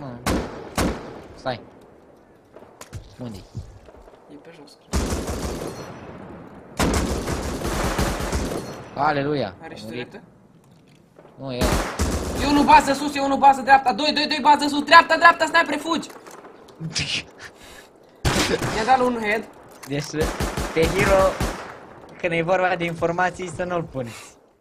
Nu. Stai. unde E pe jos. Aleluia. Are și Nu, e. E unul bază sus, e unul bază dreapta. Doi, doi, doi bază sus. Dreapta, dreapta, stai, prefugi. Mi-a dat un head. Deci, pe hero, când e vorba de informații, să nu-l puni.